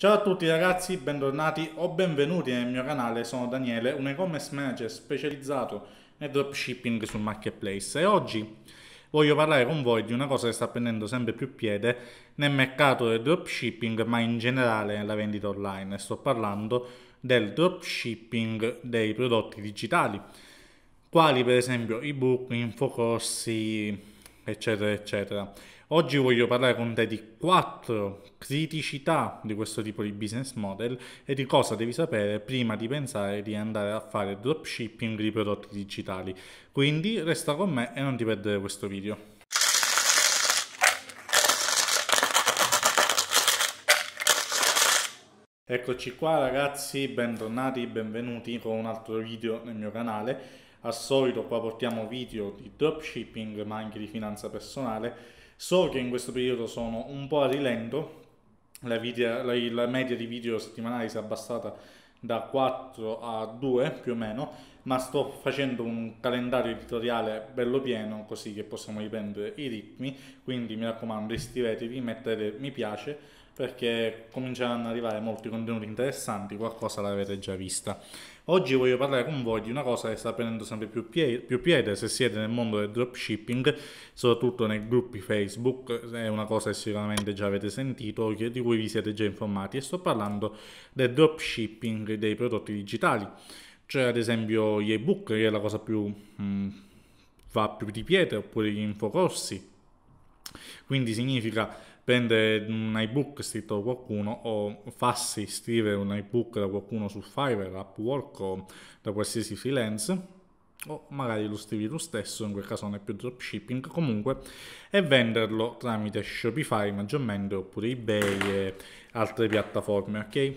Ciao a tutti ragazzi, bentornati o benvenuti nel mio canale, sono Daniele, un e-commerce manager specializzato nel dropshipping sul marketplace e oggi voglio parlare con voi di una cosa che sta prendendo sempre più piede nel mercato del dropshipping ma in generale nella vendita online. Sto parlando del dropshipping dei prodotti digitali, quali per esempio ebook, infocorsi, eccetera, eccetera. Oggi voglio parlare con te di quattro criticità di questo tipo di business model e di cosa devi sapere prima di pensare di andare a fare dropshipping di prodotti digitali. Quindi resta con me e non ti perdere questo video. Eccoci qua ragazzi, bentornati, benvenuti con un altro video nel mio canale. Al solito qua portiamo video di dropshipping ma anche di finanza personale. So che in questo periodo sono un po' a rilento, la, video, la, la media di video settimanali si è abbassata da 4 a 2 più o meno, ma sto facendo un calendario editoriale bello pieno così che possiamo riprendere i ritmi, quindi mi raccomando iscrivetevi, mettete mi piace perché cominceranno ad arrivare molti contenuti interessanti, qualcosa l'avete già vista. Oggi voglio parlare con voi di una cosa che sta prendendo sempre più piede, più piede se siete nel mondo del dropshipping, soprattutto nei gruppi Facebook, è una cosa che sicuramente già avete sentito, di cui vi siete già informati, e sto parlando del dropshipping dei prodotti digitali, cioè ad esempio gli ebook, che è la cosa più... Mh, mm, va più di piede, oppure gli infocorsi. Quindi significa prendere un ebook scritto da qualcuno o farsi scrivere un ebook da qualcuno su Fiverr, Upwork o da qualsiasi freelance o magari lo scrivi tu stesso, in quel caso non è più dropshipping, comunque, e venderlo tramite Shopify maggiormente oppure eBay e altre piattaforme, ok?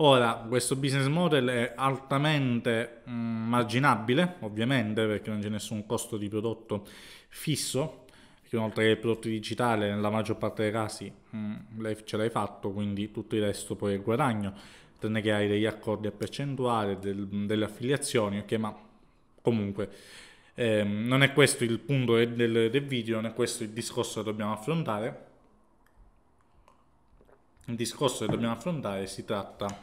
Ora, questo business model è altamente mh, marginabile, ovviamente, perché non c'è nessun costo di prodotto fisso, che inoltre che il prodotto digitale nella maggior parte dei casi mh, mm, ce l'hai fatto, quindi tutto il resto poi è guadagno, tranne che hai degli accordi a percentuale, del, delle affiliazioni, ok, ma comunque eh, non è questo il punto del, del video, non è questo il discorso che dobbiamo affrontare. Il discorso che dobbiamo affrontare si tratta,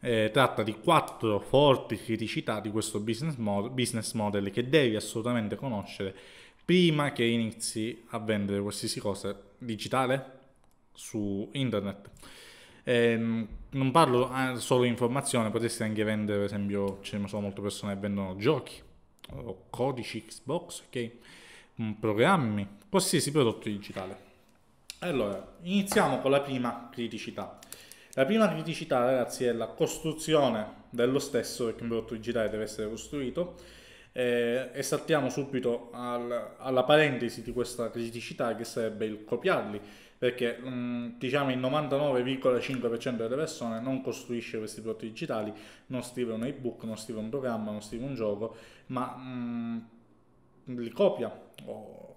eh, tratta di quattro forti criticità di questo business model, business model che devi assolutamente conoscere prima che inizi a vendere qualsiasi cosa digitale su internet. Eh, non parlo eh, solo di informazione, potresti anche vendere, per esempio, ce ne sono molte persone che vendono giochi o codici Xbox, ok? Mm, programmi, qualsiasi prodotto digitale. Allora, iniziamo con la prima criticità. La prima criticità, ragazzi, è la costruzione dello stesso, perché un prodotto digitale deve essere costruito eh, e saltiamo subito al, alla parentesi di questa criticità che sarebbe il copiarli perché mh, mm, diciamo il 99,5% delle persone non costruisce questi prodotti digitali, non scrive un ebook, non scrive un programma, non scrive un gioco, ma mh, mm, li copia o,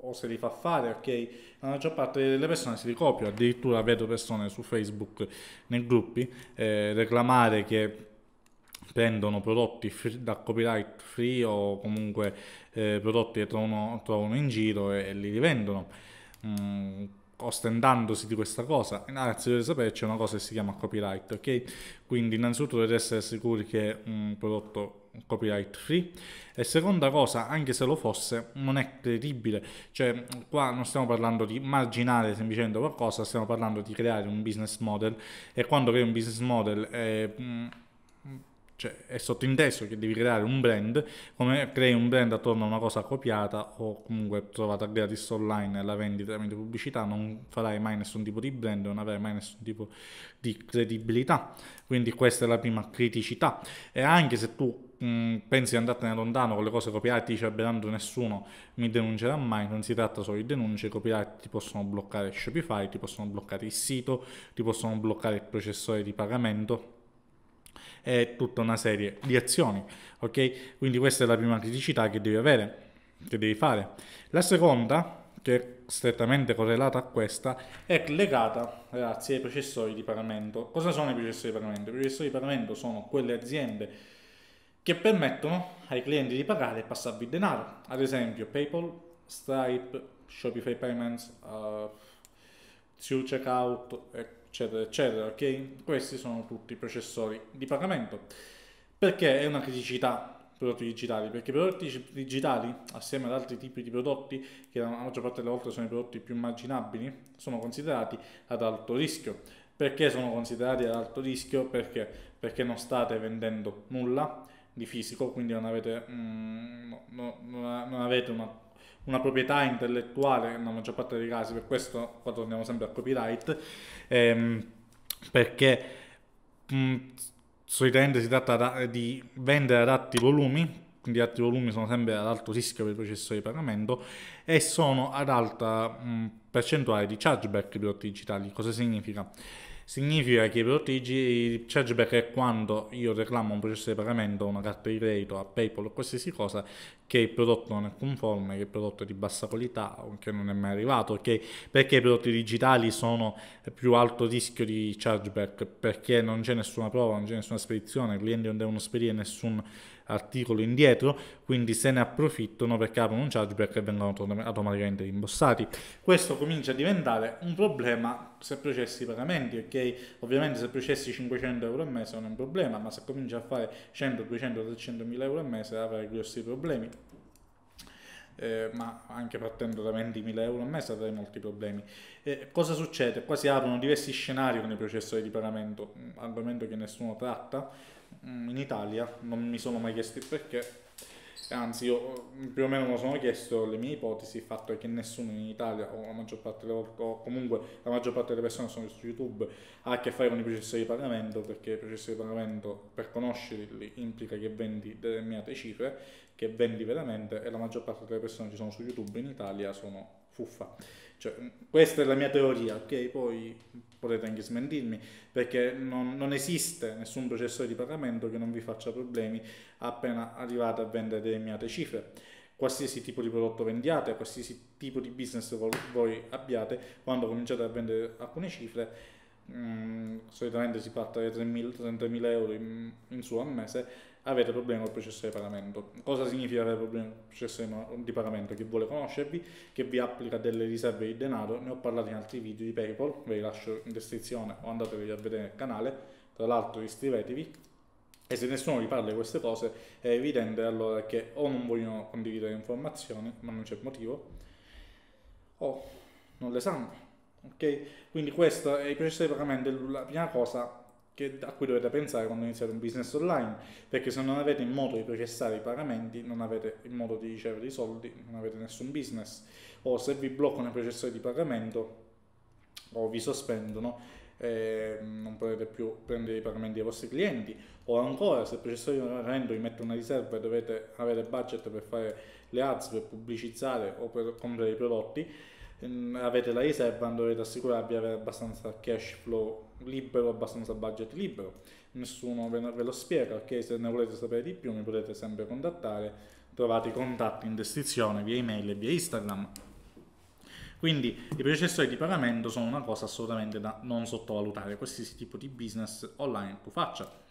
o, se li fa fare, ok? La maggior parte delle persone si li copia, addirittura vedo persone su Facebook nei gruppi eh, reclamare che prendono prodotti free, da copyright free o comunque eh, prodotti che trovano, trovano, in giro e, e li rivendono. Mm, ostentandosi di questa cosa. Ragazzi, dovete sapere c'è una cosa che si chiama copyright, ok? Quindi innanzitutto dovete essere sicuri che un prodotto copyright free e seconda cosa, anche se lo fosse, non è credibile. Cioè, qua non stiamo parlando di marginare semplicemente qualcosa, stiamo parlando di creare un business model e quando crei un business model è, mm, cioè è sottinteso che devi creare un brand, come crei un brand attorno a una cosa copiata o comunque trovata gratis online e la vendi tramite pubblicità, non farai mai nessun tipo di brand, non avrai mai nessun tipo di credibilità. Quindi questa è la prima criticità. E anche se tu mh, pensi di andartene lontano con le cose copiate, dice tanto nessuno mi denuncerà mai, non si tratta solo di denunce, copyright ti possono bloccare Shopify, ti possono bloccare il sito, ti possono bloccare il processore di pagamento e tutta una serie di azioni. Ok? Quindi questa è la prima criticità che devi avere, che devi fare. La seconda, che è strettamente correlata a questa, è legata, ragazzi, ai processori di pagamento. Cosa sono i processori di pagamento? I processori di pagamento sono quelle aziende che permettono ai clienti di pagare e passarvi denaro. Ad esempio PayPal, Stripe, Shopify Payments, uh, Checkout, eccetera, eccetera, ok? Questi sono tutti processori di pagamento. Perché è una criticità prodotti digitali? Perché i prodotti digitali, assieme ad altri tipi di prodotti, che la maggior parte delle volte sono i prodotti più immaginabili, sono considerati ad alto rischio. Perché sono considerati ad alto rischio? Perché? Perché non state vendendo nulla di fisico, quindi non avete, mm, no, no, non avete una, una, proprietà intellettuale nella maggior parte dei casi, per questo qua torniamo sempre al copyright, ehm, perché mh, mm, solitamente si tratta di vendere ad alti volumi, quindi alti volumi sono sempre ad alto rischio per i processori di pagamento e sono ad alta mh, percentuale di chargeback i prodotti digitali. Cosa significa? Significa che i prodotti il chargeback è quando io reclamo un processo di pagamento, una carta di credito a PayPal o qualsiasi cosa, che il prodotto non è conforme, che il prodotto è di bassa qualità o che non è mai arrivato, okay? perché i prodotti digitali sono più alto rischio di chargeback, perché non c'è nessuna prova, non c'è nessuna spedizione, i clienti non devono spedire nessun articolo indietro, quindi se ne approfittano perché aprono un chargeback e vengono automaticamente rimborsati. Questo comincia a diventare un problema se processi i pagamenti, ok? Ovviamente se processi 500 euro al mese non è un problema, ma se cominci a fare 100, 200, 300 mila euro al mese avrai grossi problemi. Eh, ma anche partendo da 20.000 euro al mese avrei molti problemi. Eh, cosa succede? Qua si aprono diversi scenari con i processori di pagamento, un argomento che nessuno tratta, Mm, in Italia, non mi sono mai chiesto il perché, anzi io mm, più o meno me lo sono chiesto, le mie ipotesi, il fatto è che nessuno in Italia, o la maggior parte delle o comunque la maggior parte delle persone sono su YouTube, ha a che fare con i processi di pagamento, perché i processi di pagamento per conoscerli implica che vendi determinate cifre, che vendi veramente e la maggior parte delle persone che sono su YouTube in Italia sono fuffa. Cioè, questa è la mia teoria, ok? Poi potete anche smentirmi, perché non, non, esiste nessun processore di pagamento che non vi faccia problemi appena arrivate a vendere determinate cifre. Qualsiasi tipo di prodotto vendiate, qualsiasi tipo di business voi abbiate, quando cominciate a vendere alcune cifre, mh, mm, solitamente si parte da 30.000 euro in, in su al mese, avete problemi col processo di pagamento. Cosa significa avere problemi col processo di pagamento? Che vuole conoscervi, che vi applica delle riserve di denaro, ne ho parlato in altri video di PayPal, ve li lascio in descrizione o andatevi a vedere nel canale, tra l'altro iscrivetevi. E se nessuno vi parla di queste cose è evidente allora che o non vogliono condividere informazioni, ma non c'è motivo, o non le sanno. Ok? Quindi questo è il processo di pagamento, la prima cosa che, a cui dovete pensare quando iniziate un business online, perché se non avete il modo di processare i pagamenti, non avete il modo di ricevere i soldi, non avete nessun business, o se vi bloccano i processori di pagamento o vi sospendono, eh, non potete più prendere i pagamenti dei vostri clienti, o ancora se il processore vi mette una riserva e dovete avere budget per fare le ads, per pubblicizzare o per comprare i prodotti, avete la riserva, dovete assicurarvi di avere abbastanza cash flow libero, abbastanza budget libero. Nessuno ve lo spiega, ok? Se ne volete sapere di più mi potete sempre contattare, trovate i contatti in descrizione via email e via Instagram. Quindi i processori di pagamento sono una cosa assolutamente da non sottovalutare, qualsiasi tipo di business online tu faccia.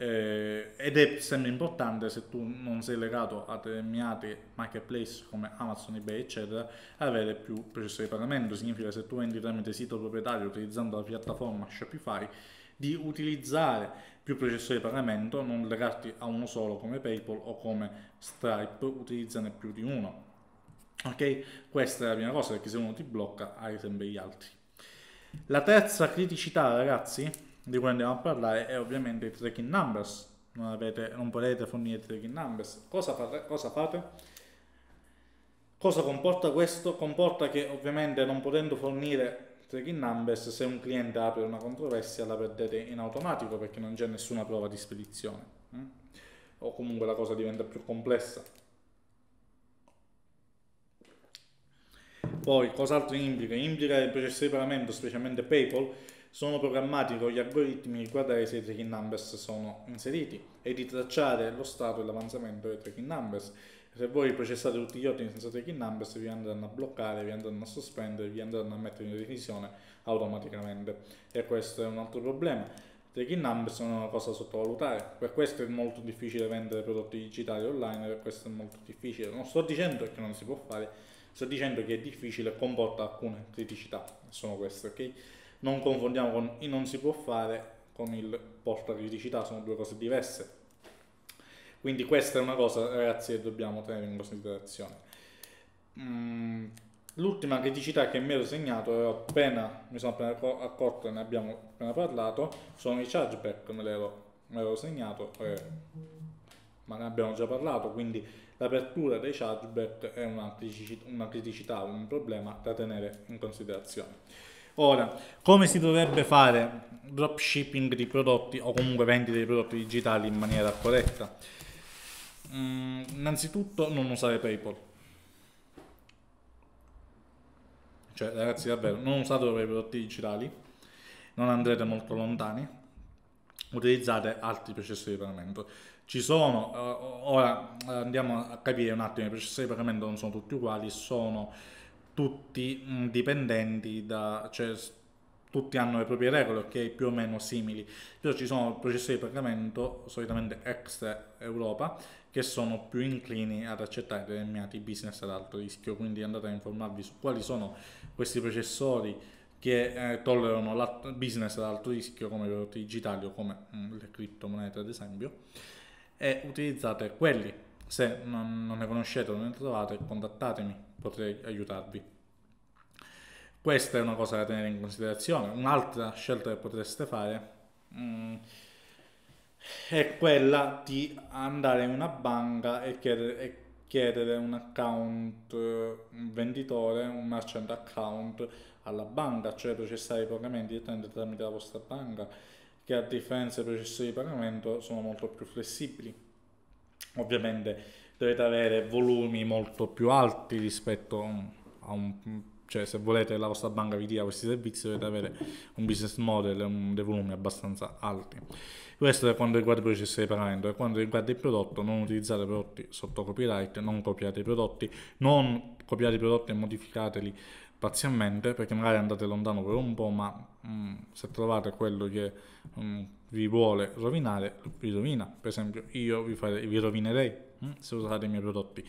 Eh, ed è sempre importante se tu non sei legato a determinati marketplace come Amazon, eBay eccetera avere più processori di pagamento. Significa se tu vendi tramite sito proprietario utilizzando la piattaforma Shopify di utilizzare più processori di pagamento non legarti a uno solo come PayPal o come Stripe utilizzane più di uno ok questa è la prima cosa perché se uno ti blocca hai sempre gli altri la terza criticità ragazzi di cui andiamo a parlare è ovviamente i tracking numbers. Non, avete, non potete fornire tracking numbers. Cosa fate? Cosa fate? Cosa comporta questo? Comporta che ovviamente non potendo fornire tracking numbers, se un cliente apre una controversia la perdete in automatico perché non c'è nessuna prova di spedizione. Hm? O comunque la cosa diventa più complessa. Poi, cos'altro implica? Implica il processo di pagamento, specialmente PayPal, sono programmati con gli algoritmi di guardare se i tracking numbers sono inseriti e di tracciare lo stato e l'avanzamento dei tracking numbers. Se voi processate tutti gli ordini senza tracking numbers vi andranno a bloccare, vi andranno a sospendere, vi andranno a mettere in revisione automaticamente e questo è un altro problema. Tracking numbers sono una cosa da sottovalutare, per questo è molto difficile vendere prodotti digitali online, per questo è molto difficile. Non sto dicendo che non si può fare, sto dicendo che è difficile comporta alcune criticità, sono queste, ok? Non confondiamo con il non si può fare con il porta criticità, sono due cose diverse. Quindi questa è una cosa, ragazzi, che dobbiamo tenere in considerazione. Mm, l'ultima criticità che mi ero segnato, appena, mi sono appena accorto, ne abbiamo appena parlato, sono i chargeback, me l'ero, me l'ero segnato, eh, ma ne abbiamo già parlato, quindi l'apertura dei chargeback è una criticità, una criticità, un problema da tenere in considerazione. Ora, come si dovrebbe fare dropshipping di prodotti o comunque vendita di prodotti digitali in maniera corretta? Mm, innanzitutto non usare PayPal. Cioè, ragazzi, davvero, non usatelo per i prodotti digitali, non andrete molto lontani, utilizzate altri processi di pagamento. Ci sono, uh, ora andiamo a capire un attimo, i processi di pagamento non sono tutti uguali, sono tutti mh, mm, dipendenti da, cioè tutti hanno le proprie regole, ok, più o meno simili. Però ci sono processi di pagamento, solitamente extra Europa, che sono più inclini ad accettare determinati business ad alto rischio, quindi andate a informarvi su quali sono questi processori che eh, tollerano business ad alto rischio come i prodotti digitali o come mh, mm, le criptomonete ad esempio e utilizzate quelli. Se non, non ne conoscete o non ne trovate contattatemi potrei aiutarvi. Questa è una cosa da tenere in considerazione. Un'altra scelta che potreste fare mh, mm, è quella di andare in una banca e chiedere, e chiedere un account, un venditore, un merchant account alla banca, cioè processare i pagamenti direttamente tramite la vostra banca, che a differenza dei processi di pagamento sono molto più flessibili. Ovviamente dovete avere volumi molto più alti rispetto a un cioè se volete la vostra banca vi dia questi servizi dovete avere un business model un, dei volumi abbastanza alti. Questo è quanto riguarda il processo di pagamento. Per quanto riguarda il prodotto, non utilizzate prodotti sotto copyright, non copiate i prodotti, non copiate i prodotti e modificateli parzialmente perché magari andate lontano per un po', ma mh, mm, se trovate quello che mh, mm, vi vuole rovinare, vi rovina. Per esempio, io vi, fare, vi rovinerei mh, mm, se usate i miei prodotti.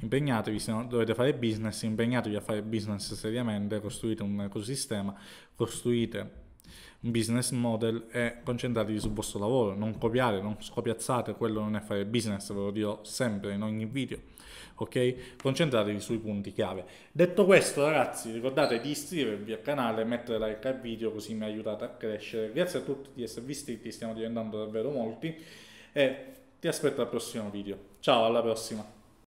Impegnatevi, se no dovete fare business, impegnatevi a fare business seriamente, costruite un ecosistema, costruite un business model e concentratevi sul vostro lavoro, non copiare, non scopiazzate, quello non è fare business, ve lo dirò sempre in ogni video, ok? Concentratevi sui punti chiave. Detto questo ragazzi, ricordate di iscrivervi al canale, mettere like al video così mi aiutate a crescere. Grazie a tutti di esservi iscritti, stiamo diventando davvero molti e ti aspetto al prossimo video. Ciao, alla prossima!